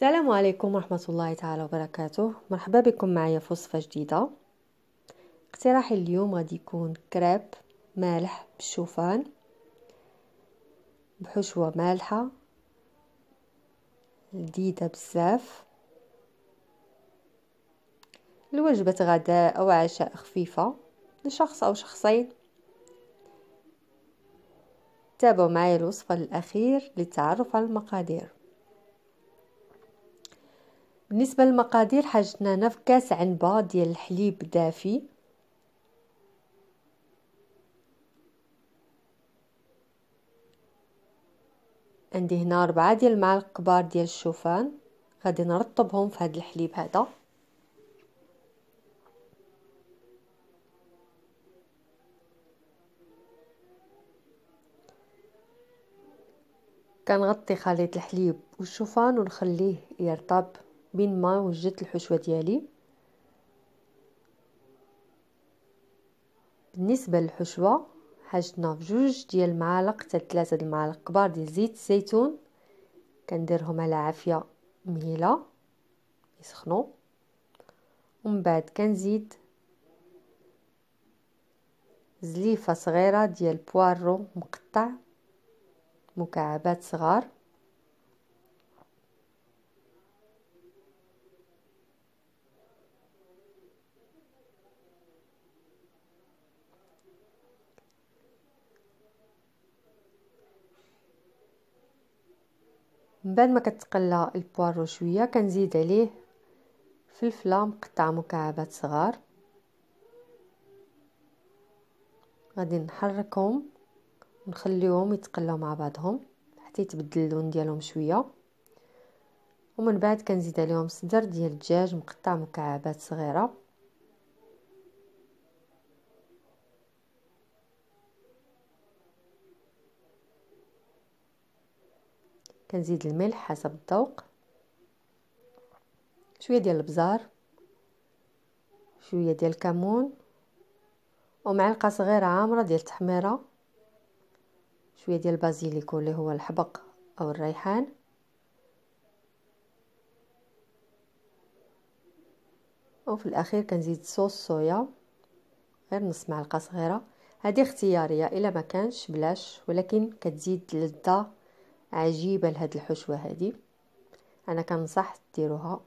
السلام عليكم ورحمة الله تعالى وبركاته. مرحبا بكم معايا في وصفة جديدة. اقتراحي اليوم غادي يكون كريب مالح بالشوفان بحشوة مالحة لذيذة بزاف. لوجبة غداء أو عشاء خفيفة لشخص أو شخصين. تابعوا معايا الوصفة الأخير للتعرف على المقادير. بالنسبة للمقادير حاجتنا هنا في كاس عنبه ديال الحليب دافي. عندي هنا أربعة ديال المعالق كبار ديال الشوفان. غادي نرطبهم في هذا الحليب هذا. كنغطي خليط الحليب والشوفان ونخليه يرطب. بين ما وجدت الحشوة ديالي. بالنسبة للحشوة حاجتنا في جوج ديال المعالق حتى ثلاثة د المعالق كبار ديال زيت الزيتون كنديرهم على عافية مهيلة يسخنوا ومن بعد كنزيد زليفة صغيرة ديال بوارو مقطع مكعبات صغار. من بعد ما كتقلى البوارو شوية كنزيد عليه فلفلة مقطعة مكعبات صغار. غادي نحركهم ونخليهم يتقلاو مع بعضهم حتى يتبدل اللون ديالهم شوية. ومن بعد كنزيد عليهم صدر ديال الدجاج مقطع مكعبات صغيرة. كنزيد الملح حسب الذوق. شوية ديال البزار. شوية ديال الكمون. ومعلقة صغيرة عامرة ديال التحميرة. شوية ديال البازيليكو اللي هو الحبق أو الريحان. وفي الأخير كنزيد صوص صويا. غير نص معلقة صغيرة. هذه اختيارية إلا ما كانش بلاش ولكن كتزيد لذه عجيبة لهاد الحشوة هذه أنا كنصح ديروها.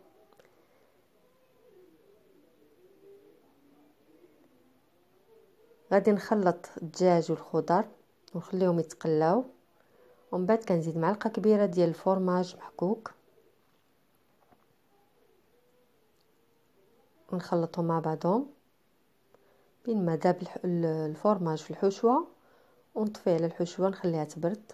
غادي نخلط الدجاج والخضر ونخليهم يتقلاو. ومن بعد كنزيد معلقة كبيرة ديال الفرماج محكوك ونخلطهم مع بعضهم. بين ما داب الفرماج في الحشوة ونطفي على الحشوة نخليها تبرد.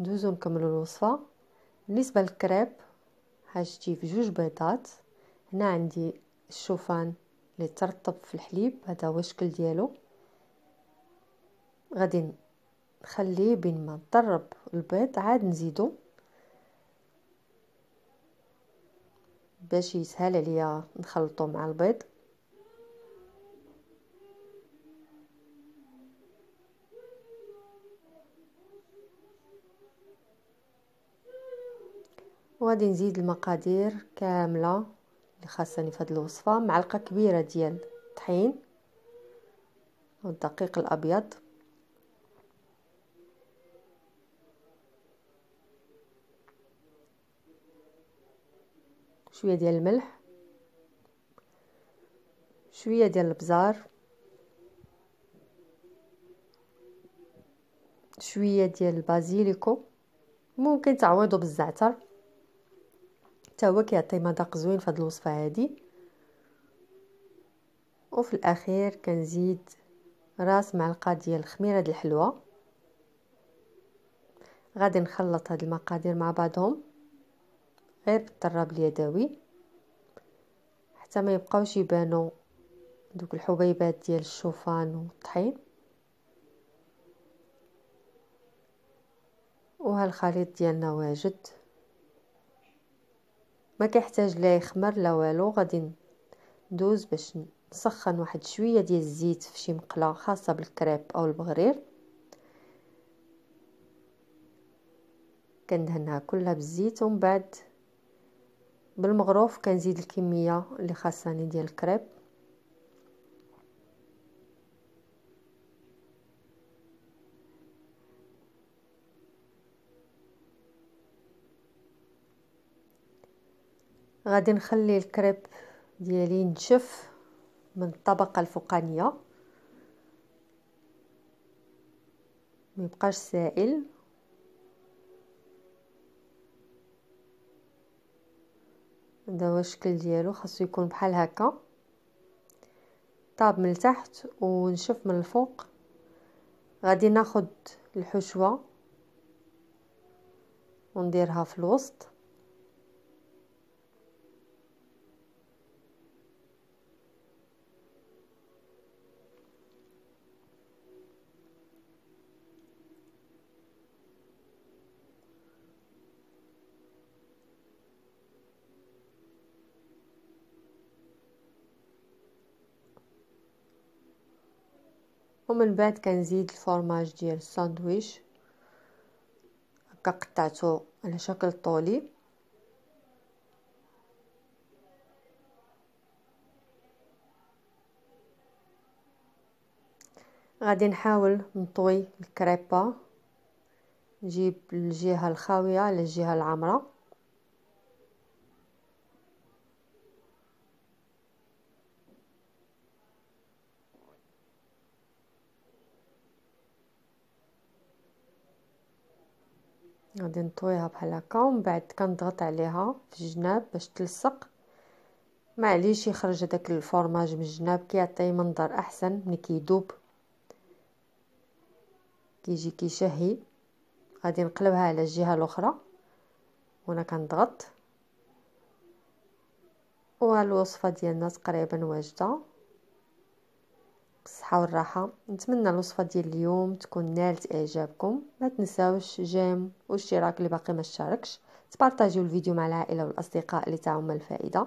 ندوزو نكملو الوصفة. بالنسبة للكريب حاجتي في جوج بيضات. هنا عندي الشوفان اللي ترطب في الحليب هذا هو الشكل ديالو. غادي نخليه بين ما نطرب البيض عاد نزيدو. باش يسهل عليا نخلطو مع البيض. وغادي نزيد المقادير كاملة اللي خاصني في هذه الوصفة معلقه كبيرة ديال الطحين والدقيق الأبيض. شوية ديال الملح شوية ديال البزار شوية ديال البازيليكو ممكن تعوضوا بالزعتر. حتى هو كيعطي مذاق زوين في هذه الوصفة هذه وفي الأخير كنزيد راس معلقة ديال خميره ديال الحلوى غادي نخلط هاد المقادير مع بعضهم غير بالطراب اليدوي حتى ما يبقاوش يبانوا دوك الحبيبات ديال الشوفان والطحين. وها الخليط ديالنا واجد. ما كيحتاج لا يخمر لا والو غادي ندوز باش نسخن واحد شوية ديال الزيت في شي مقله خاصة بالكريب أو البغرير. كندهنها كلها بالزيت ومن بعد بالمغروف كنزيد الكمية اللي خاصاني ديال الكريب. غادي نخلي الكريب ديالي نشف من الطبقة الفوقانية. ما يبقاش سائل. هذا هو الشكل ديالو خاصو يكون بحال هكا. طاب من التحت ونشف من الفوق. غادي ناخد الحشوة ونديرها في الوسط. ومن بعد كنزيد الفرماج ديال الساندويش هكا على شكل طولي. غادي نحاول نطوي الكريبة نجيب الجهة الخاوية على الجهه العامرة. غادي نطويها بحال هكا ومن بعد كنضغط عليها في الجناب باش تلصق. معليش يخرج هذاك الفرماج من الجناب كيعطي منظر أحسن ملي كيذوب كيجي كيشهي. غادي نقلبها على الجهة الأخرى. وأنا كنضغط. والوصفه ديالنا تقريبا واجدة. بالصحة والراحة. نتمنى الوصفة ديال اليوم تكون نالت إعجابكم. ما تنساوش جيم واشتراك اللي باقي ما اشتركش تبارطاجيو الفيديو مع العائلة والأصدقاء اللي تعم الفائدة.